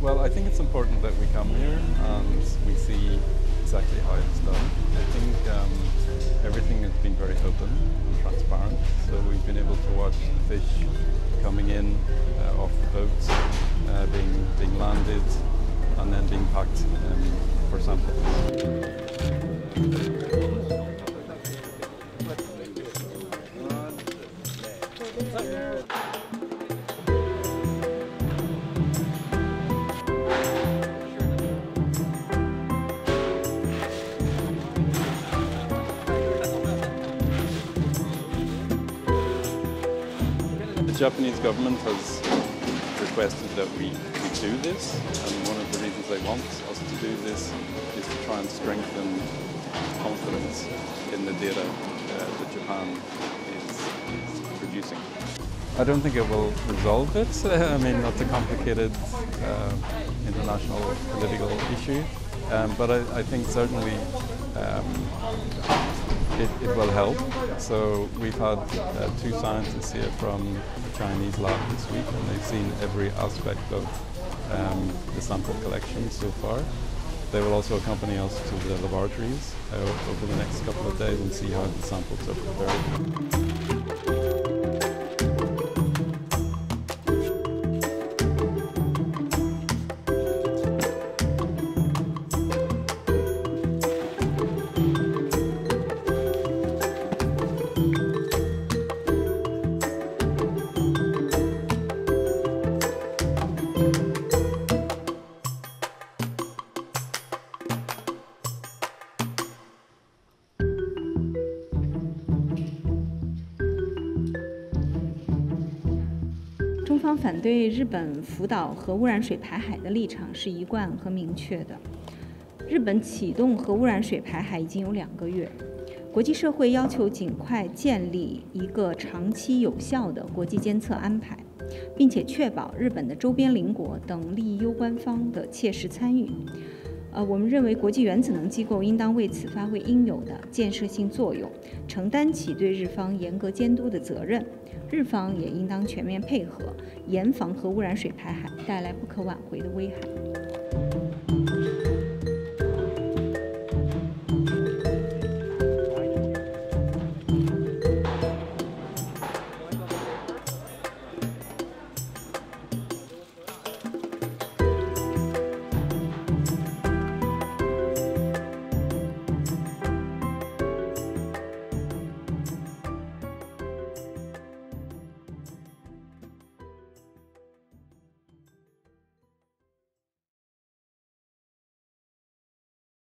Well, I think it's important that we come here and we see exactly how it's done. I think um, everything has been very open and transparent, so we've been able to watch the fish coming in uh, off the boats, uh, being, being landed, and then being packed um, for samples. The Japanese government has requested that we, we do this, they want us to do this is to try and strengthen confidence in the data uh, that Japan is, is, producing. I don't think it will resolve it. I mean, not a complicated uh, international political issue, um, but I, I, think certainly um, it, it, will help. So we've had uh, two scientists here from the Chinese lab this week and they've seen every aspect of um, the sample collection so far. They will also accompany us to the laboratories uh, over the next couple of days and see how the samples are prepared. 中方反对日本福岛核污染水排海的立场是一贯和明确的。日本启动核污染水排海已经有两个月，国际社会要求尽快建立一个长期有效的国际监测安排，并且确保日本的周边邻国等利益攸关方的切实参与。呃，我们认为国际原子能机构应当为此发挥应有的建设性作用，承担起对日方严格监督的责任。日方也应当全面配合，严防核污染水排海带来不可挽回的危害。